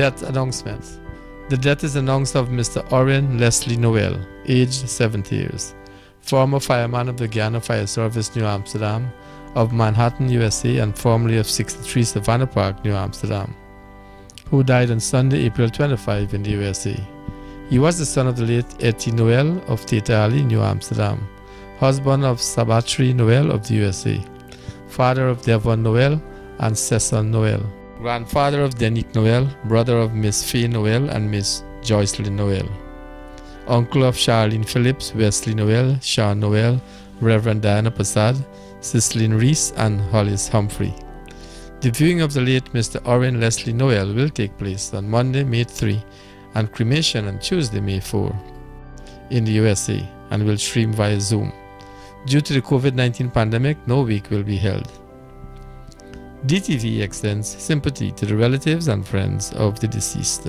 Death announcements. The death is announced of Mr. Orin Lesley Noel, aged 70 years, former fireman of the Guyana Fire Service, New Amsterdam, of Manhattan, USA, and formerly of 63 Savannah Park, New Amsterdam, who died on Sunday, April 25 in the USA. He was the son of the late Etty Noel of Tete Alley, New Amsterdam, husband of Sabatri Noel of the USA, father of Devon Noel and Cecil Noel grandfather of Denick Noel, brother of Miss Faye Noel and Miss Joycelyn Noel, uncle of Charlene Phillips, Wesley Noel, Sean Noel, Reverend Diana Passad, Cicely Reese, and Hollis Humphrey. The viewing of the late Mr. Orin Lesley Noel will take place on Monday, May 3, and cremation on Tuesday, May 4, in the USA, and will stream via Zoom. Due to the COVID 19 pandemic, no week will be held. DTV extends sympathy to the relatives and friends of the deceased.